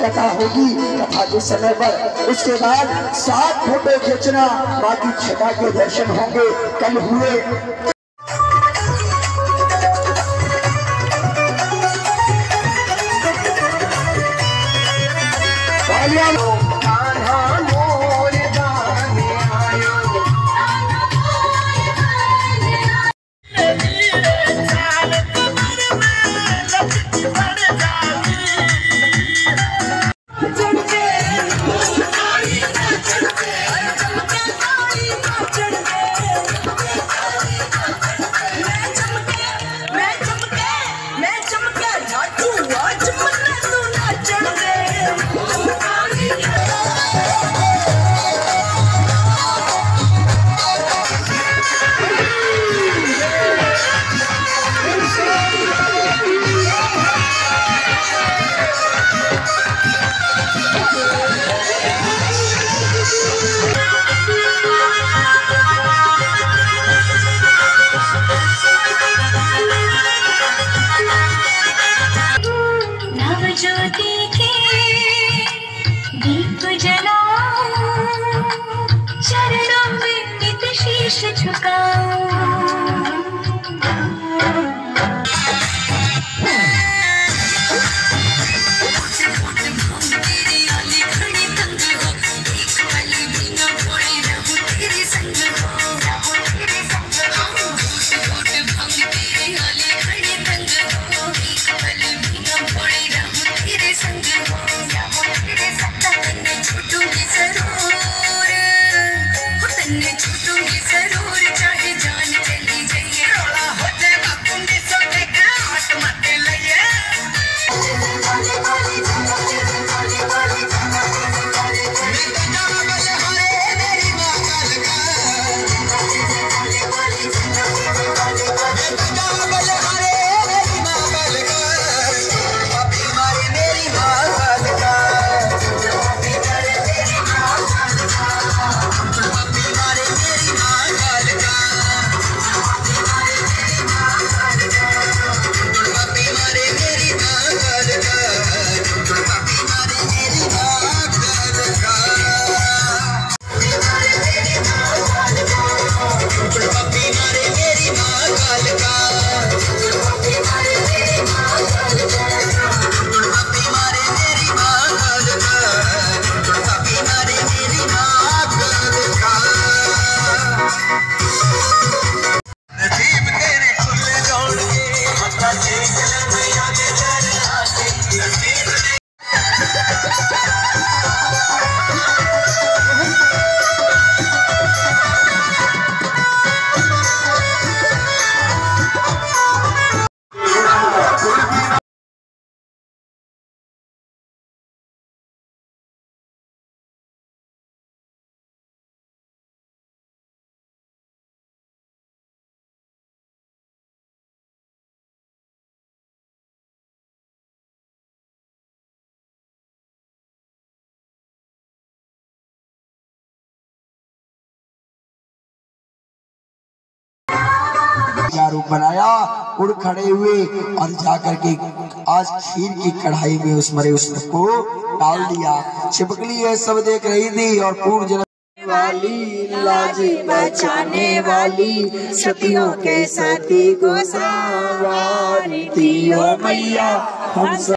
कथा होगी कथा के समय पर उसके बाद सात फ़ोटो खींचना बाकी छठा के दर्शन होंगे कल हुए नवज्योति चरणों में नित शीश झुकाऊं। रूप बनाया उड़ खड़े हुए और जाकर के आज खीर की कढ़ाई में उस मरे उस को डाल दिया। छिपकली है, सब देख रही थी और पूर्व जन्म वाली, लाजी बचाने वाली सतियों के साथी गोसावारी मैया। हम